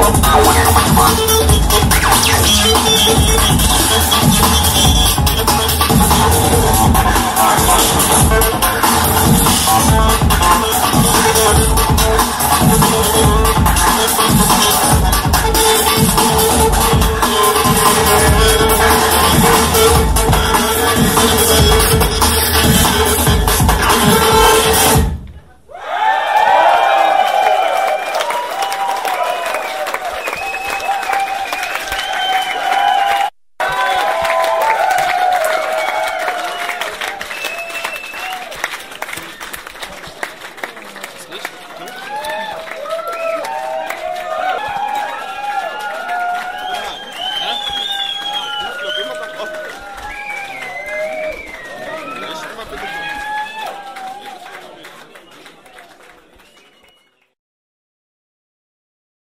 I'm